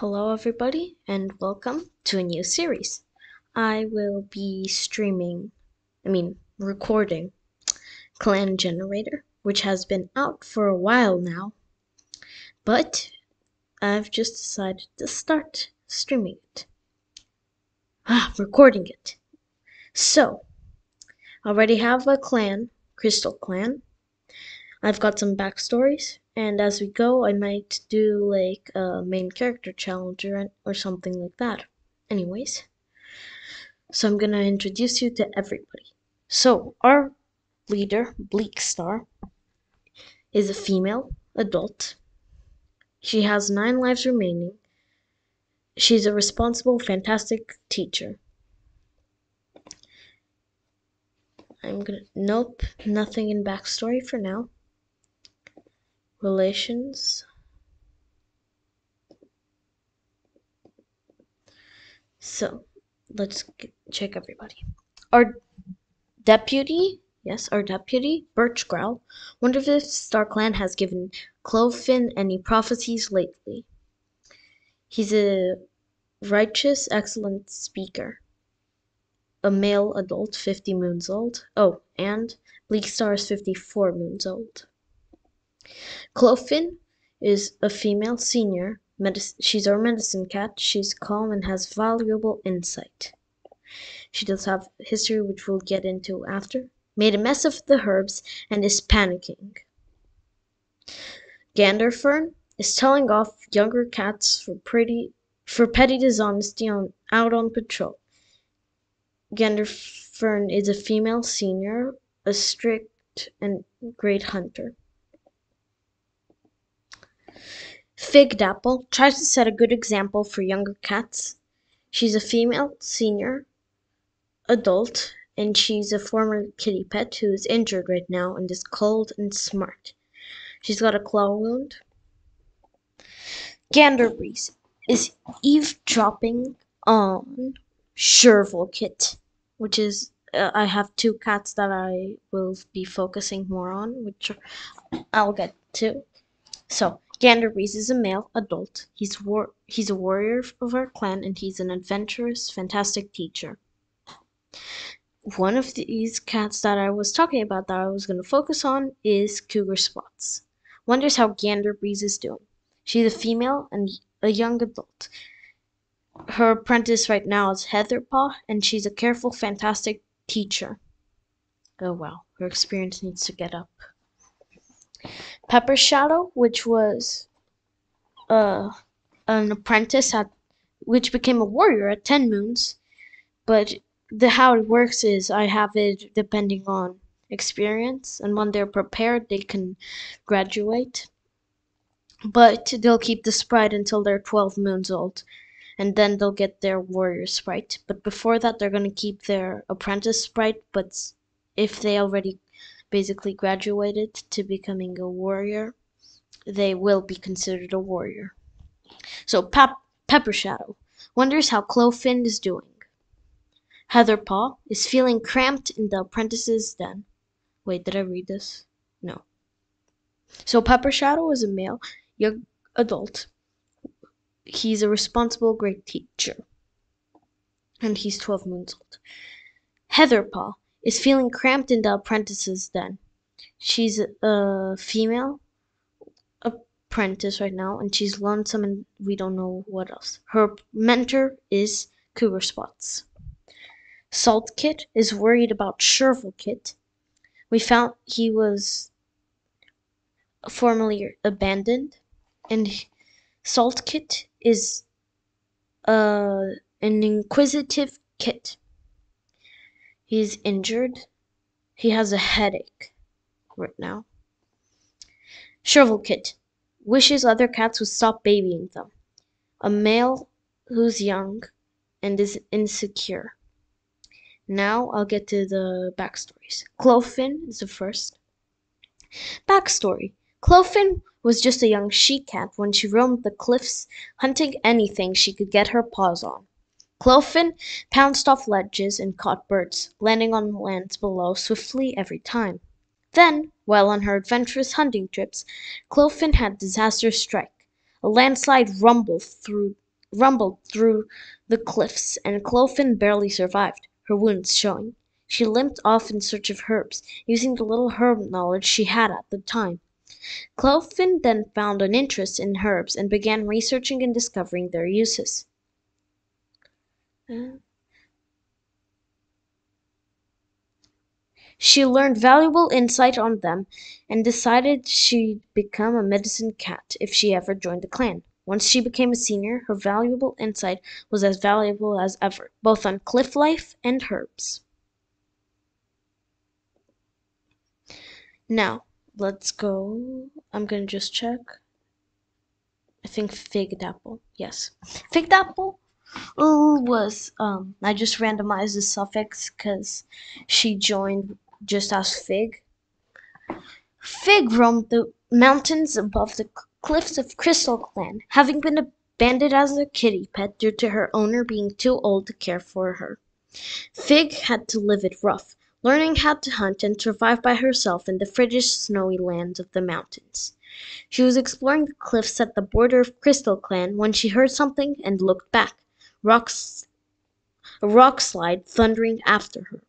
Hello, everybody, and welcome to a new series. I will be streaming, I mean, recording Clan Generator, which has been out for a while now, but I've just decided to start streaming it. Ah, recording it. So, I already have a clan, Crystal Clan. I've got some backstories, and as we go, I might do like a main character challenge or, or something like that. Anyways, so I'm gonna introduce you to everybody. So, our leader, Bleak Star, is a female adult. She has nine lives remaining. She's a responsible, fantastic teacher. I'm gonna. Nope, nothing in backstory for now relations. So let's check everybody. Our deputy yes our deputy birch growl wonder if star clan has given clovefin any prophecies lately. He's a righteous excellent speaker a male adult 50 moons old. Oh and bleak star is 54 moons old Clovefin is a female senior. She's our medicine cat. She's calm and has valuable insight. She does have history, which we'll get into after. Made a mess of the herbs and is panicking. Ganderfern is telling off younger cats for pretty for petty dishonesty on out on patrol. Ganderfern is a female senior, a strict and great hunter. Fig Dapple tries to set a good example for younger cats. She's a female senior adult and she's a former kitty pet who is injured right now and is cold and smart. She's got a claw wound. Ganderbreeze is eavesdropping on Chervilkit, which is uh, I have two cats that I will be focusing more on, which I'll get to. So Ganderbreeze is a male adult. He's war he's a warrior of our clan and he's an adventurous, fantastic teacher. One of these cats that I was talking about that I was going to focus on is Cougar Spots. Wonders how Gander Breeze is doing. She's a female and a young adult. Her apprentice right now is Heatherpaw, and she's a careful, fantastic teacher. Oh wow, her experience needs to get up. Pepper Shadow, which was uh, an apprentice at which became a warrior at 10 moons. But the how it works is I have it depending on experience and when they're prepared they can graduate. But they'll keep the sprite until they're 12 moons old and then they'll get their warrior sprite. But before that they're going to keep their apprentice sprite, but if they already basically graduated to becoming a warrior, they will be considered a warrior. So Pep- Pepper Shadow wonders how Clovefin is doing. Heather Heatherpaw is feeling cramped in the apprentice's den. Wait, did I read this? No. So Pepper Shadow is a male, young adult. He's a responsible, great teacher. And he's 12 moons old. Heather Heatherpaw is feeling cramped in the apprentice's den. She's a female apprentice right now, and she's lonesome, and we don't know what else. Her mentor is Cougar Spots. Salt Kit is worried about Chervil Kit. We found he was formerly abandoned, and Salt Kit is uh, an inquisitive kit. He's injured. He has a headache right now. Kit wishes other cats would stop babying them. A male who's young and is insecure. Now I'll get to the backstories. Clovefin is the first. Backstory Clovefin was just a young she cat when she roamed the cliffs hunting anything she could get her paws on. Clovefin pounced off ledges and caught birds, landing on the lands below swiftly every time. Then, while on her adventurous hunting trips, Clovefin had disaster strike. A landslide rumbled through rumbled through the cliffs, and Clovefin barely survived, her wounds showing. She limped off in search of herbs, using the little herb knowledge she had at the time. Clovefin then found an interest in herbs and began researching and discovering their uses. Mm-hmm. She learned valuable insight on them and decided she'd become a medicine cat if she ever joined the clan. Once she became a senior, her valuable insight was as valuable as ever, both on cliff life and herbs. Now, let's go. I'm gonna just check. I think Fig Dapple. Yes. Fig Dapple was, um, I just randomized the suffix because she joined just as Fig. Fig roamed the mountains above the cliffs of Crystal Clan, having been abandoned as a kitty pet due to her owner being too old to care for her. Fig had to live it rough, learning how to hunt and survive by herself in the frigid, snowy lands of the mountains. She was exploring the cliffs at the border of Crystal Clan when she heard something and looked back, rocks, a rock slide thundering after her.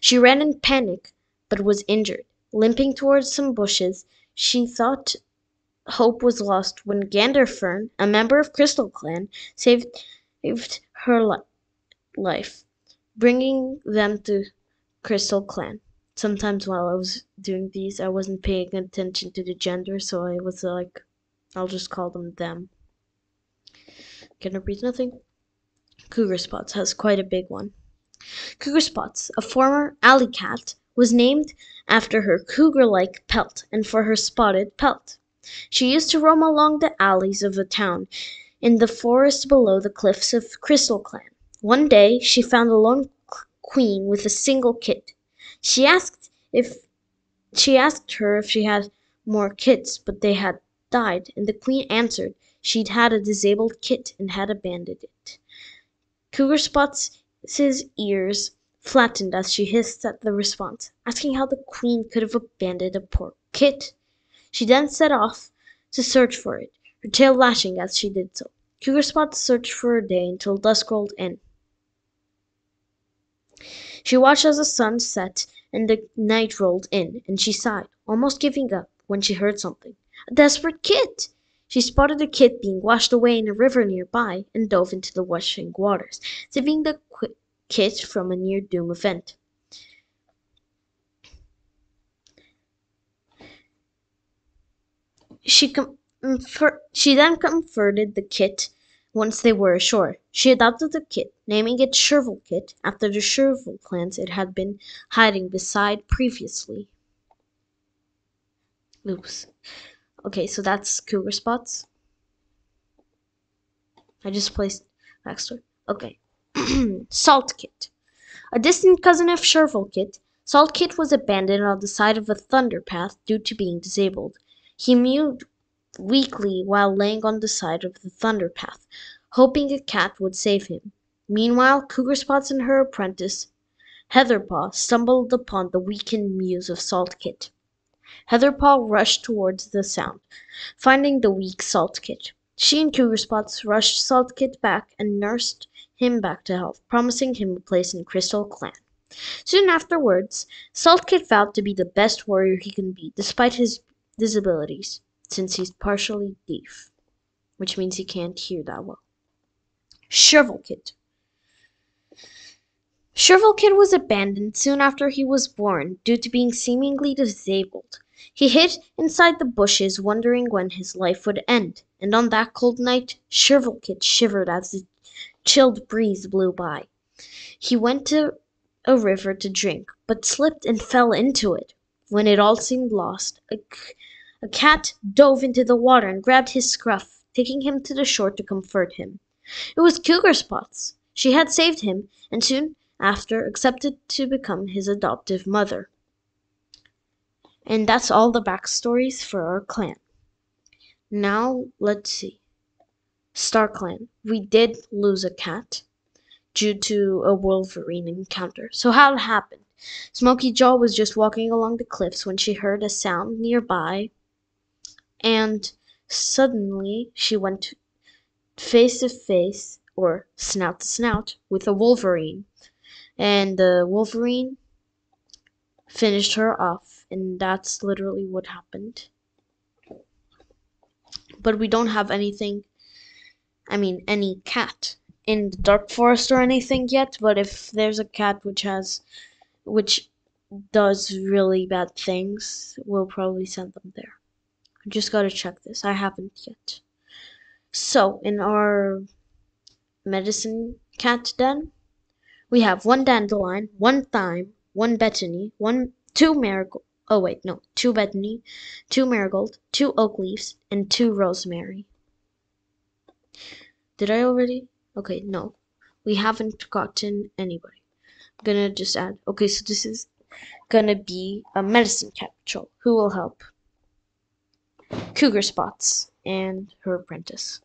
She ran in panic, but was injured. Limping towards some bushes, she thought hope was lost when Ganderfern, a member of Crystal Clan, saved, saved her li- life, bringing them to Crystal Clan. Sometimes while I was doing these, I wasn't paying attention to the gender, so I was like, I'll just call them them. Gonna read nothing. Cougar Spots has quite a big one. Cougar Spots, a former alley cat, was named after her cougar-like pelt and for her spotted pelt. She used to roam along the alleys of the town in the forest below the cliffs of Crystal Clan. One day she found a lone queen with a single kit. She asked if she asked her if she had more kits, but they had died, and the queen answered she'd had a disabled kit and had abandoned it. Cougar Spots' ears flattened as she hissed at the response, asking how the queen could have abandoned a poor kit. She then set off to search for it, her tail lashing as she did so. Cougar Spots searched for a day until dusk rolled in. She watched as the sun set and the night rolled in, and she sighed, almost giving up, when she heard something. A desperate kit! She spotted a kit being washed away in a river nearby and dove into the rushing waters, saving the kit from a near doom event. She, com- she then comforted the kit once they were ashore, she adopted the kit, naming it Chervil Kit after the Chervil plants it had been hiding beside previously. Oops. Okay, so that's Cougar Spots. I just placed backstory. Okay. Salt Kit. A distant cousin of Chervil Kit, Salt Kit was abandoned on the side of a thunder path due to being disabled. He mewed weakly while laying on the side of the thunder path, hoping a cat would save him. Meanwhile, Cougar Spots and her apprentice, Heatherpaw, stumbled upon the weakened mews of Salt Kit. Heatherpaw rushed towards the sound, finding the weak Salt Kit. She and Cougar Spots rushed Salt Kit back and nursed him back to health, promising him a place in Crystal Clan. Soon afterwards, Salt Kit vowed to be the best warrior he can be, despite his disabilities since he's partially deaf, which means he can't hear that well. Chervil Chervil was abandoned soon after he was born due to being seemingly disabled. He hid inside the bushes, wondering when his life would end, and on that cold night, Chervil Kit shivered as the chilled breeze blew by. He went to a river to drink, but slipped and fell into it. When it all seemed lost, a a cat dove into the water and grabbed his scruff, taking him to the shore to comfort him. It was Cougar Spots. She had saved him, and soon after accepted to become his adoptive mother. And that's all the backstories for our clan. Now, let's see. Star Clan. We did lose a cat due to a Wolverine encounter. So how it happened? Smoky Jaw was just walking along the cliffs when she heard a sound nearby and suddenly she went face to face or snout to snout with a Wolverine. And the Wolverine finished her off, and that's literally what happened. But we don't have anything, I mean, any cat in the dark forest or anything yet, but if there's a cat which has, which does really bad things, we'll probably send them there. I just gotta check this. I haven't yet. So, in our medicine cat den, we have one dandelion, one thyme, one betony, one two marigold. Oh wait, no, two betony, two marigold, two oak leaves, and two rosemary. Did I already? Okay, no, we haven't gotten anybody. I'm gonna just add. Okay, so this is gonna be a medicine patrol. Who will help? Cougar Spots and her apprentice.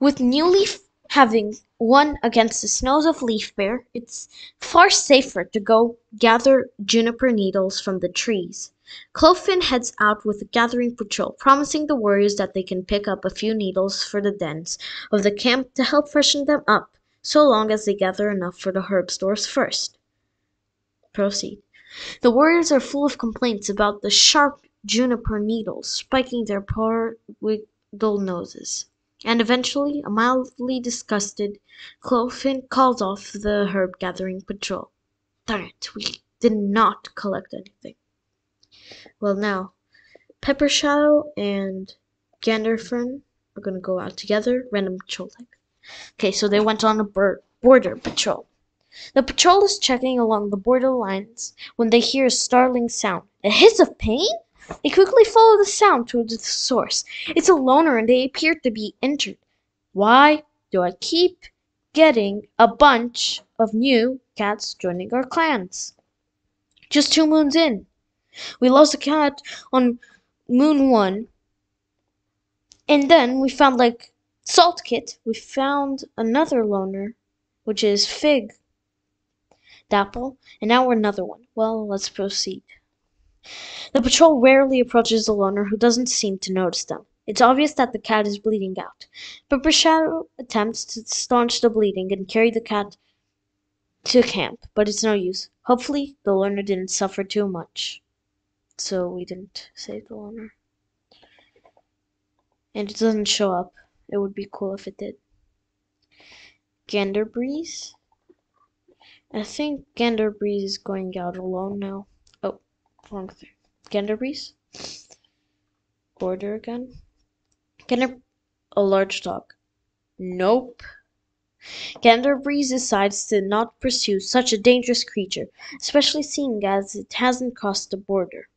With New Leaf having won against the snows of Leaf Bare, it's far safer to go gather juniper needles from the trees. Clovefin heads out with a gathering patrol, promising the warriors that they can pick up a few needles for the dens of the camp to help freshen them up, so long as they gather enough for the herb stores first. Proceed. The warriors are full of complaints about the sharp juniper needles spiking their poor wiggle noses. And eventually, a mildly disgusted Clovefin calls off the herb gathering patrol. Darn it, we did not collect anything. Well, now, Pepper Shadow and Ganderfern are going to go out together, random patrol type. Okay, so they went on a border patrol. The patrol is checking along the border lines when they hear a startling sound. A hiss of pain? They quickly follow the sound to its source. It's a loner and they appear to be injured. Why do I keep getting a bunch of new cats joining our clans? Just two moons in. We lost a cat on moon one. And then we found like Salt Kit. We found another loner, which is Fig Dapple. And now we're another one. Well, let's proceed. The patrol rarely approaches the loner who doesn't seem to notice them. It's obvious that the cat is bleeding out. but Shadow attempts to staunch the bleeding and carry the cat to camp, but it's no use. Hopefully, the loner didn't suffer too much. So we didn't save the loner. And it doesn't show up. It would be cool if it did. Gander Breeze? I think Gander Breeze is going out alone now. Wrong thing. Ganderbreeze. Border again. Gander. A large dog. Nope. Ganderbreeze decides to not pursue such a dangerous creature, especially seeing as it hasn't crossed the border.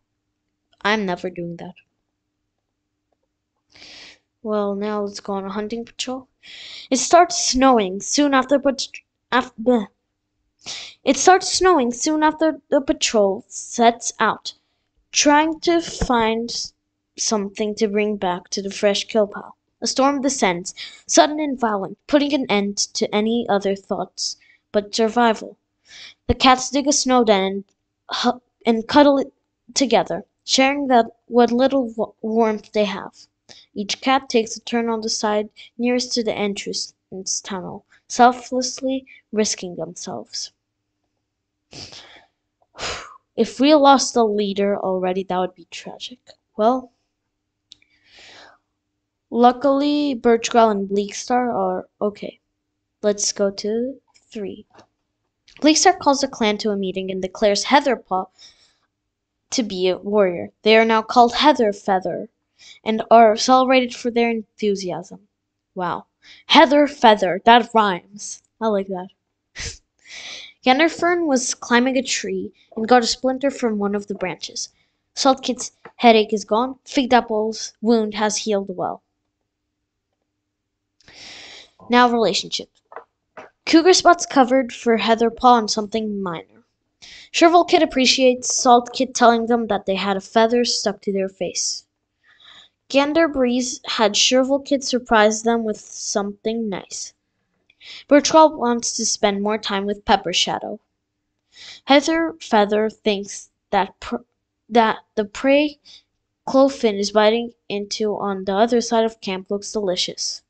I'm never doing that. Well, now let's go on a hunting patrol. It starts snowing soon after, but after it starts snowing soon after the patrol sets out, trying to find something to bring back to the fresh kill pile. A storm descends, sudden and violent, putting an end to any other thoughts but survival. The cats dig a snow den and, and cuddle it together, sharing that what little warmth they have. Each cat takes a turn on the side nearest to the entrance tunnel, selflessly risking themselves. If we lost the leader already, that would be tragic. Well, luckily, Birchgrowl and Bleakstar are okay. Let's go to three. Bleakstar calls the clan to a meeting and declares Heatherpaw to be a warrior. They are now called Heatherfeather and are celebrated for their enthusiasm. Wow. Heather Feather, that rhymes. I like that. Ganderfern was climbing a tree and got a splinter from one of the branches. Saltkit's headache is gone. Figdapple's wound has healed well. Now relationship. Cougar Spot's covered for Heather Paw on something minor. Chervil Kit appreciates Salt Kit telling them that they had a feather stuck to their face. Gander Breeze had Chervil Kit surprise them with something nice. Bertrand wants to spend more time with Pepper Shadow. Heather Feather thinks that pr- that the prey Clovefin is biting into on the other side of camp looks delicious.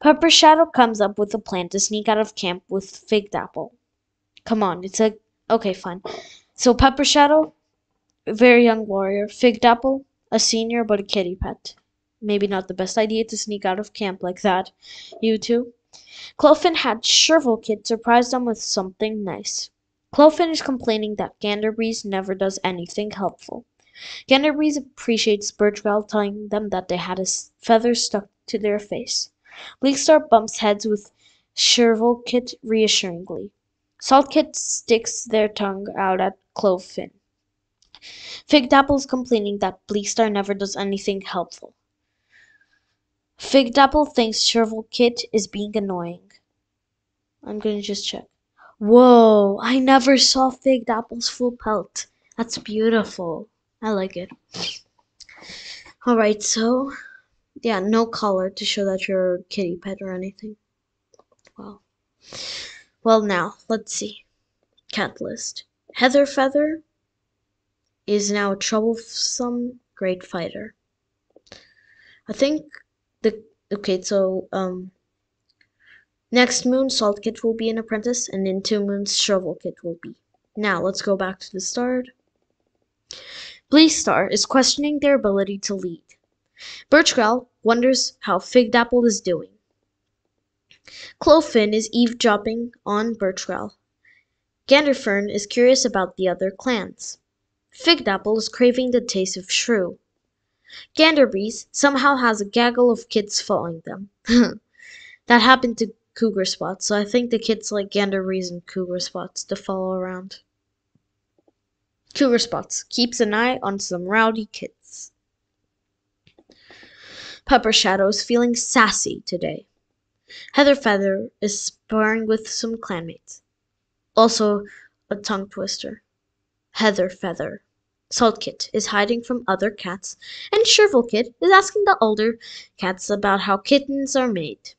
Pepper Shadow comes up with a plan to sneak out of camp with Fig Dapple. Come on, it's a okay, fine. So Pepper Shadow, very young warrior. Fig Dapple, a senior but a kitty pet. Maybe not the best idea to sneak out of camp like that. You two. Clovefin had Kit surprise them with something nice. Clovefin is complaining that Ganderbreeze never does anything helpful. Ganderbreeze appreciates Birchgrowl telling them that they had a feather stuck to their face. Bleakstar bumps heads with Kit reassuringly. Saltkit sticks their tongue out at Clovefin. Figdapple is complaining that Bleakstar never does anything helpful. Figdapple thinks Kit is being annoying. I'm gonna just check. Whoa, I never saw Figdapple's full pelt. That's beautiful. I like it. Alright, so yeah, no collar to show that you're a kitty pet or anything. Well, well now, let's see. Cat list. Heather Feather is now a troublesome great fighter. I think okay, so um next moon Saltkit will be an apprentice and in two moons Chervilkit will be. Now let's go back to the start. Bleakstar is questioning their ability to lead. Birch Birchgrowl wonders how Figdapple is doing. Clovefin is eavesdropping on Birch Birchgrowl. Ganderfern is curious about the other clans. Figdapple is craving the taste of shrew. Ganderbreeze somehow has a gaggle of kids following them. that happened to Cougar Spots, so I think the kids like Ganderbreeze and Cougar Spots to follow around. Cougar Spots keeps an eye on some rowdy kids. Pepper Shadow's feeling sassy today. Heather Feather is sparring with some clanmates. Also a tongue twister. Heather Feather. Saltkit is hiding from other cats, and Chervilkit is asking the older cats about how kittens are made.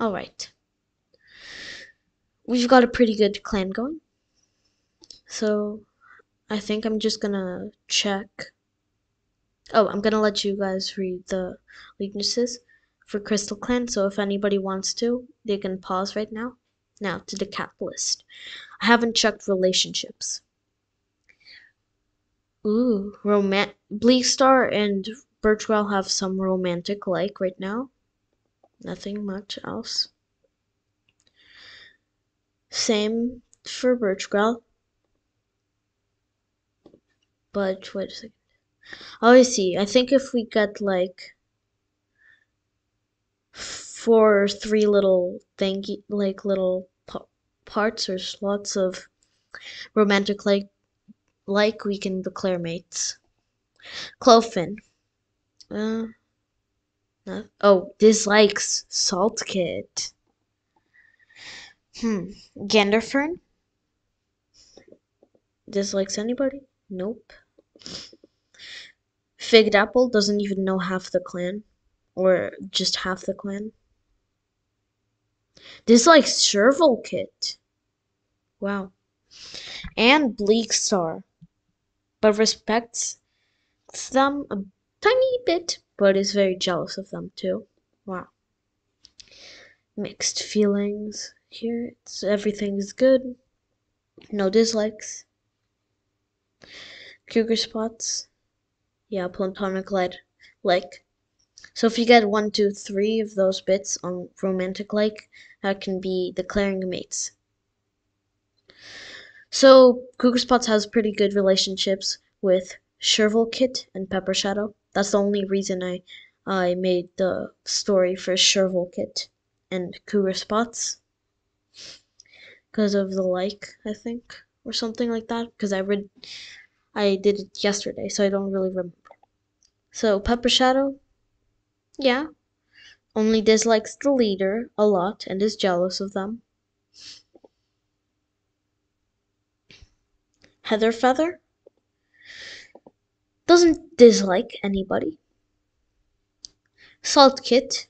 Alright. We've got a pretty good clan going. So I think I'm just gonna check. Oh, I'm gonna let you guys read the weaknesses for Crystal Clan. So if anybody wants to, they can pause right now. Now to the cat list. I haven't checked relationships. Ooh, romant. Bleakstar and Birchwell have some romantic like right now. Nothing much else. Same for Birchgrowl. But wait a second. Oh, I see. I think if we get like four, or three little thingy, like little parts or slots of romantic like, like we can declare mates. Clovefin. Uh, oh, dislikes Saltkit. Hmm. Ganderfern? Dislikes anybody? Nope. Fig Dapple doesn't even know half the clan. Or just half the clan. Dislikes Kit. Wow. And Bleakstar. But respects them a tiny bit, but is very jealous of them too. Wow. Mixed feelings here. It's everything's good. No dislikes. Cougar spots. Yeah, platonic light like. So if you get one, two, three of those bits on romantic like, that can be declaring mates. So Cougar Spots has pretty good relationships with Kit and Pepper Shadow. That's the only reason I I made the story for Kit and Cougar Spots. Because of the like, I think, or something like that. Because I read I did it yesterday, so I don't really remember. So, Pepper Shadow, yeah, only dislikes the leader a lot and is jealous of them. Heather Feather doesn't dislike anybody. Saltkit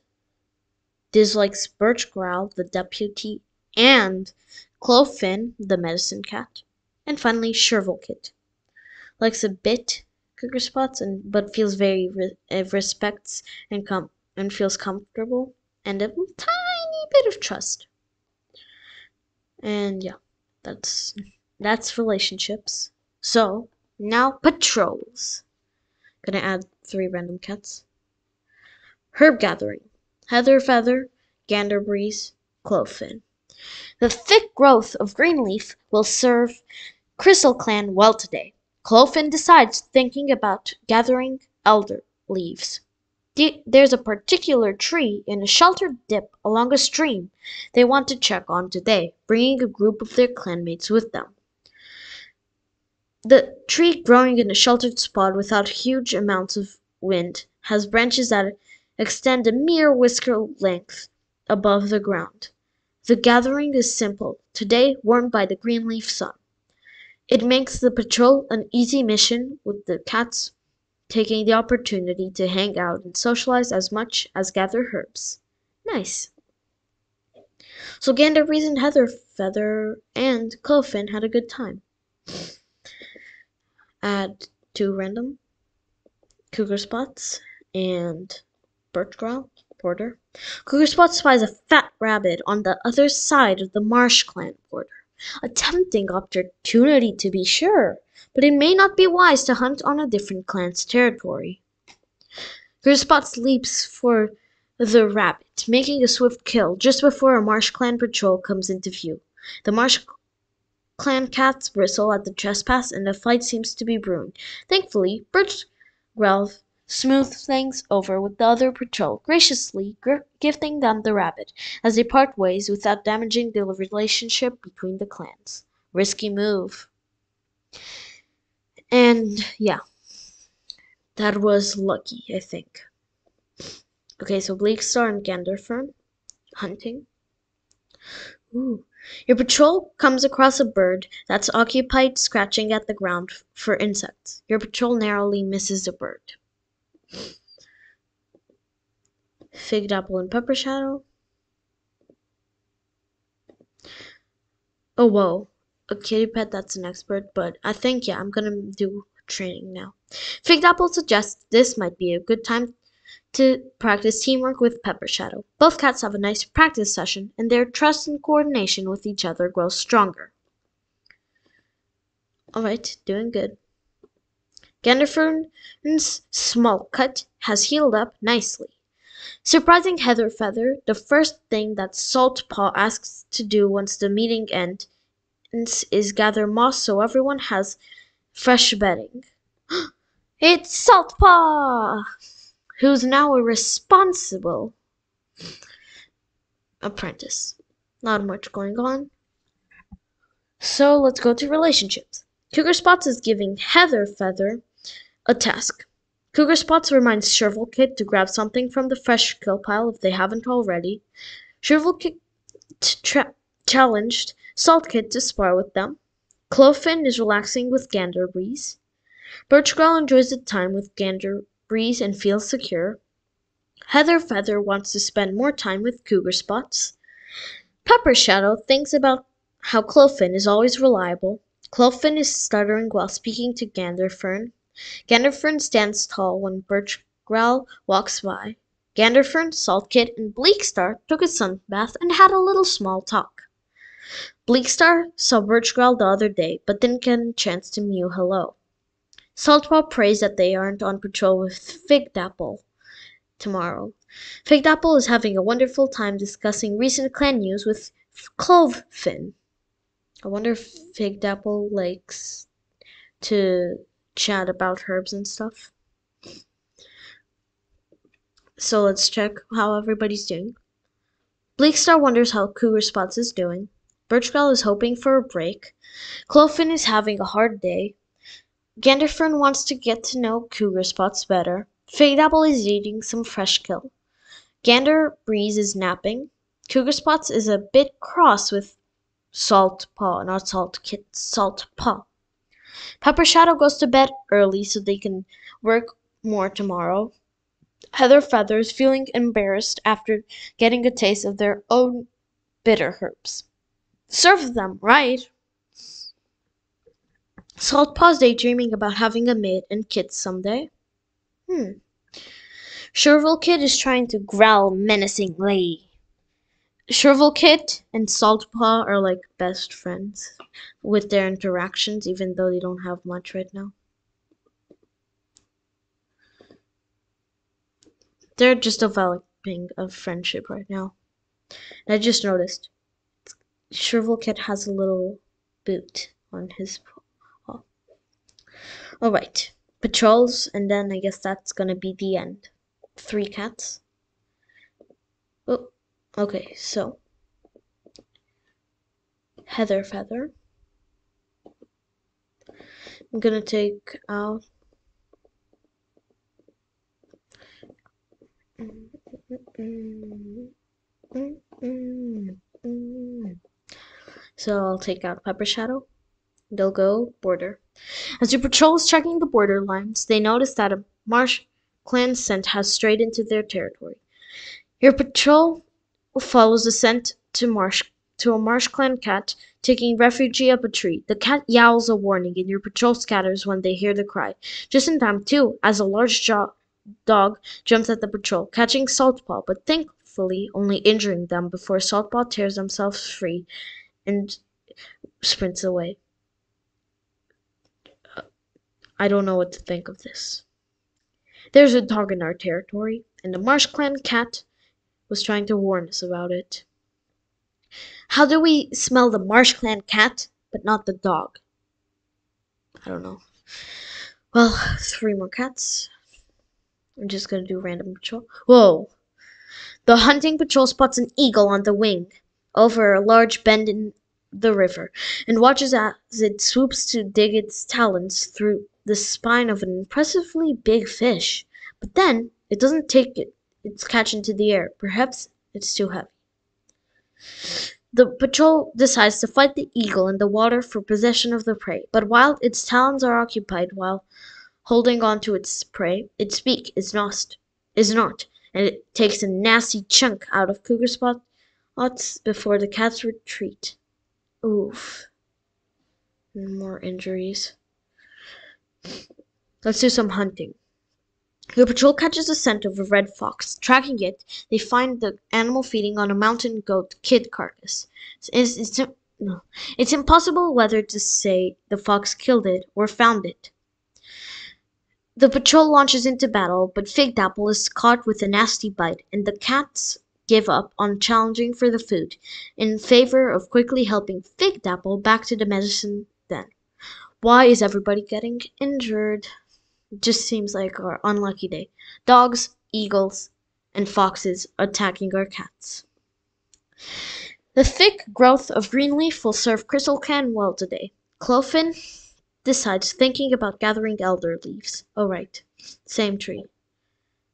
dislikes Birch Growl, the deputy, and Clovefin, the medicine cat. And finally, Chervilkit likes a bit Cougar Spots, and but feels very re- uh, respects and com- and feels comfortable and a tiny bit of trust. And yeah, that's that's relationships. So now patrols. Gonna add three random cats. Herb gathering. Heather Feather, Gander Breeze, Clovefin. The thick growth of green leaf will serve Crystal Clan well today. Clovefin decides thinking about gathering elder leaves. There's a particular tree in a sheltered dip along a stream they want to check on today, bringing a group of their clanmates with them. The tree growing in a sheltered spot without huge amounts of wind has branches that extend a mere whisker length above the ground. The gathering is simple, today warmed by the green leaf sun. It makes the patrol an easy mission with the cats taking the opportunity to hang out and socialize as much as gather herbs. Nice. So Gander, reasoned Heather Feather and Clovefin had a good time. Add two random cougar spots and birch growl border. Cougar Spot spies a fat rabbit on the other side of the Marsh Clan border. A tempting opportunity to be sure, but it may not be wise to hunt on a different clan's territory. Cougar Spot leaps for the rabbit, making a swift kill just before a Marsh Clan patrol comes into view. The Marsh Clan cats bristle at the trespass and a fight seems to be brewing. Thankfully, Birch growls smooth things over with the other patrol, graciously gifting them the rabbit, as they part ways without damaging the relationship between the clans. Risky move. And yeah, that was lucky, I think. Okay, so Bleakstar and Ganderfern hunting. Ooh. Your patrol comes across a bird that's occupied scratching at the ground for insects. Your patrol narrowly misses the bird. Fig Dapple and pepper shadow. Oh, whoa. A kitty pet, that's an expert, but I think, yeah, I'm gonna do training now. Fig Dapple suggests this might be a good time to practice teamwork with Pepper Shadow. Both cats have a nice practice session, and their trust and coordination with each other grows stronger. Alright, doing good. Ganderfern's small cut has healed up nicely. Surprising Heather Feather, the first thing that Saltpaw asks to do once the meeting ends is gather moss so everyone has fresh bedding. it's Saltpaw, who's now a responsible apprentice. Not much going on. So let's go to relationships. Cougar Spots is giving Heather Feather a task. Cougar Spots reminds Kit to grab something from the fresh kill pile if they haven't already. Kit tra- challenged Kit to spar with them. Clovefin is relaxing with Gander Breeze. Birchgrowl enjoys the time with Gander Breeze and feels secure. Heather Feather wants to spend more time with Cougar Spots. Pepper Shadow thinks about how Clovefin is always reliable. Clovefin is stuttering while speaking to Ganderfern. Ganderfern stands tall when Birchgrowl walks by. Ganderfern, Saltkit, and Bleakstar took a sun bath and had a little small talk. Bleakstar saw Birchgrowl the other day, but didn't get a chance to mew hello. Saltpaw prays that they aren't on patrol with Figdapple tomorrow. Figdapple is having a wonderful time discussing recent clan news with Clovefin. I wonder if Figdapple likes to chat about herbs and stuff. So let's check how everybody's doing. Bleakstar wonders how Cougar Spots is doing. Birchbell is hoping for a break. Clovefin is having a hard day. Ganderfern wants to get to know Cougar Spots better. Figdapple is eating some fresh kill. Gander Breeze is napping. Cougar Spots is a bit cross with Salt Paw, not Salt Kit, Salt Paw. Pepper Shadow goes to bed early so they can work more tomorrow. Heather Feathers feeling embarrassed after getting a taste of their own bitter herbs. Serve them right. Saltpaw's daydreaming about having a mate and kids someday. Hmm. Chervil Kit is trying to growl menacingly. Chervil Kit and Saltpaw are like best friends with their interactions, even though they don't have much right now. They're just developing a friendship right now. And I just noticed Chervil Kit has a little boot on his. Alright, patrols, and then I guess that's gonna be the end. Three cats. Oh, okay, so Heather Feather. I'm gonna take out so I'll take out Pepper Shadow. They'll go border. As your patrol is checking the border lines, they notice that a marsh clan scent has strayed into their territory. Your patrol follows the scent to marsh to a marsh clan cat taking refuge up a tree. The cat yowls a warning, and your patrol scatters when they hear the cry. Just in time, too, as a large jaw dog jumps at the patrol, catching Saltpaw, but thankfully only injuring them before Saltpaw tears themselves free and sprints away. I don't know what to think of this. There's a dog in our territory, and the Marsh Clan cat was trying to warn us about it. How do we smell the Marsh Clan cat, but not the dog? I don't know. Well, three more cats. I'm just gonna do random patrol. Whoa! The hunting patrol spots an eagle on the wing over a large bend in the river and watches as it swoops to dig its talons through the spine of an impressively big fish. But then it doesn't take it, its catch into the air. Perhaps it's too heavy. The patrol decides to fight the eagle in the water for possession of the prey, but while its talons are occupied while holding on to its prey, its beak is not, is not, and it takes a nasty chunk out of Cougar Spot's before the cats retreat. Oof. More injuries. Let's do some hunting. Your patrol catches the scent of a red fox. Tracking it, they find the animal feeding on a mountain goat kid carcass. It's, it's, no. it's impossible whether to say the fox killed it or found it. The patrol launches into battle, but Fig Dapple is caught with a nasty bite, and the cats give up on challenging for the food in favor of quickly helping Fig Dapple back to the medicine. Why is everybody getting injured? It just seems like our unlucky day. Dogs, eagles, and foxes attacking our cats. The thick growth of green leaf will serve Crystal Clan well today. Clovefin decides thinking about gathering elder leaves. Oh right, same tree.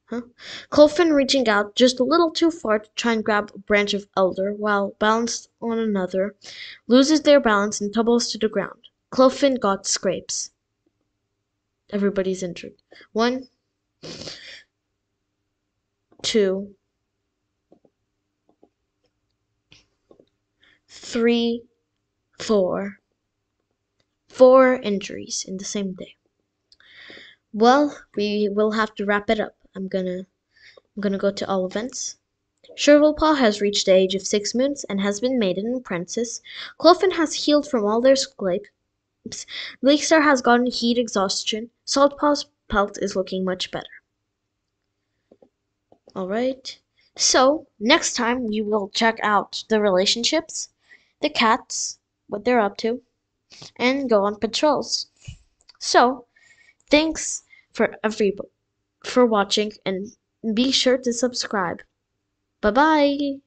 Huh? Clovefin reaching out just a little too far to try and grab a branch of elder while balanced on another, loses their balance and tumbles to the ground. Clovefin got scrapes. Everybody's injured. One, two, three, four, four injuries in the same day. Well, we will have to wrap it up. I'm gonna I'm gonna go to all events. Chervilpaw has reached the age of six moons and has been made an apprentice. Clovefin has healed from all their scrapes. Bleakstar has gotten heat exhaustion. Saltpaw's pelt is looking much better. Alright. So, next time we will check out the relationships, the cats, what they're up to, and go on patrols. So, thanks for every for watching and be sure to subscribe. Bye bye.